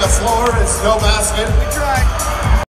the floor is no basket. We tried.